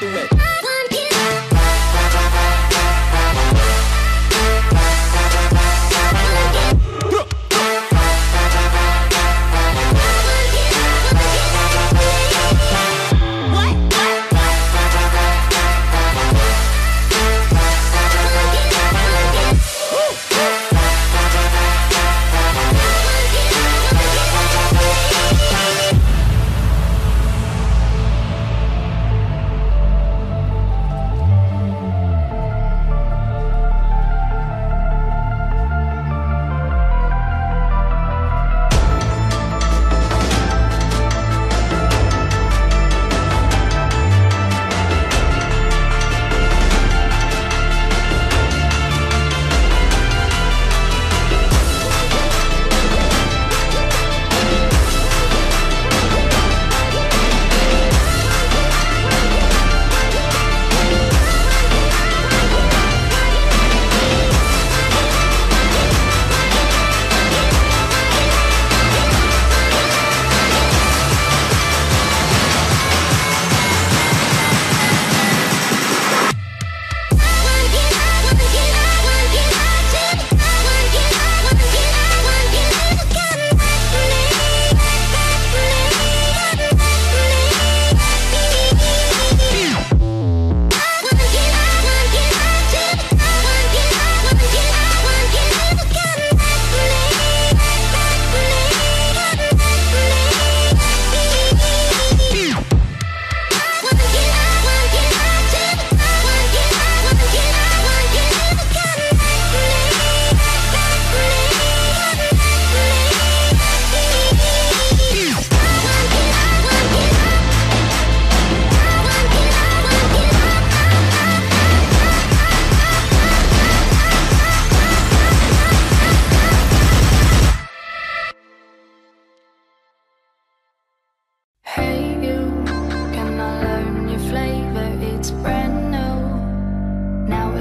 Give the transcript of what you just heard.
do it.